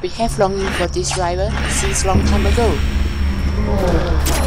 We have longing for this driver since long time ago.